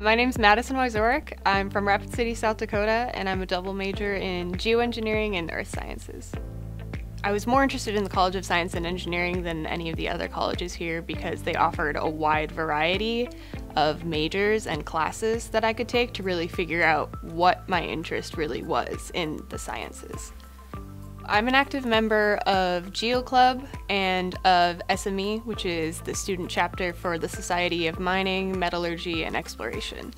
My name's Madison Wieczorek. I'm from Rapid City, South Dakota, and I'm a double major in geoengineering and earth sciences. I was more interested in the College of Science and Engineering than any of the other colleges here because they offered a wide variety of majors and classes that I could take to really figure out what my interest really was in the sciences. I'm an active member of Geo Club and of SME, which is the student chapter for the Society of Mining, Metallurgy, and Exploration.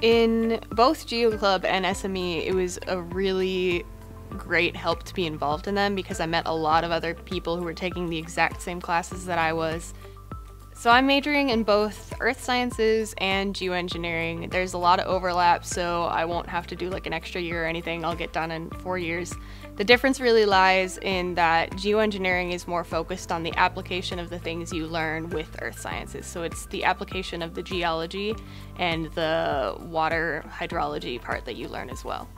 In both Geo Club and SME, it was a really great help to be involved in them because I met a lot of other people who were taking the exact same classes that I was so I'm majoring in both earth sciences and geoengineering. There's a lot of overlap, so I won't have to do like an extra year or anything. I'll get done in four years. The difference really lies in that geoengineering is more focused on the application of the things you learn with earth sciences. So it's the application of the geology and the water hydrology part that you learn as well.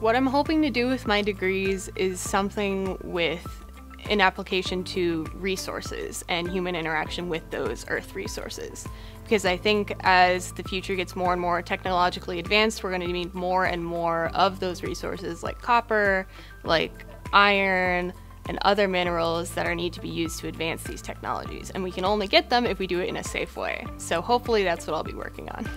What I'm hoping to do with my degrees is something with in application to resources and human interaction with those earth resources. Because I think as the future gets more and more technologically advanced, we're going to need more and more of those resources like copper, like iron, and other minerals that are need to be used to advance these technologies. And we can only get them if we do it in a safe way. So hopefully that's what I'll be working on.